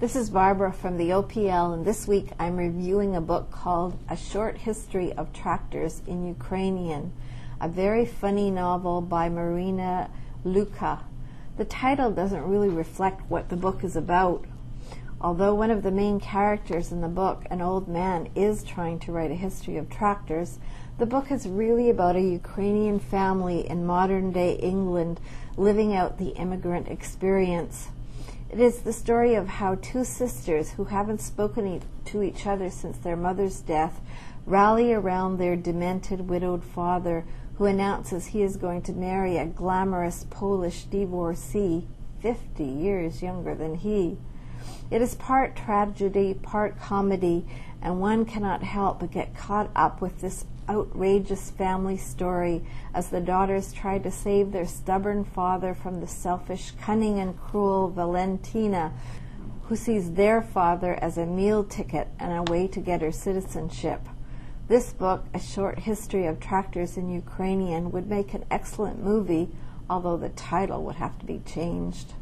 This is Barbara from the OPL, and this week I'm reviewing a book called A Short History of Tractors in Ukrainian, a very funny novel by Marina Lewycka. The title doesn't really reflect what the book is about. Although one of the main characters in the book, an old man, is trying to write a history of tractors, the book is really about a Ukrainian family in modern day England living out the immigrant experience. It is the story of how two sisters who haven't spoken to each other since their mother's death rally around their demented widowed father who announces he is going to marry a glamorous Polish divorcee 50 years younger than he. It is part tragedy, part comedy, and one cannot help but get caught up with this outrageous family story as the daughters try to save their stubborn father from the selfish, cunning, and cruel Valentina, who sees their father as a meal ticket and a way to get her citizenship. This book, A Short History of Tractors in Ukrainian, would make an excellent movie, although the title would have to be changed.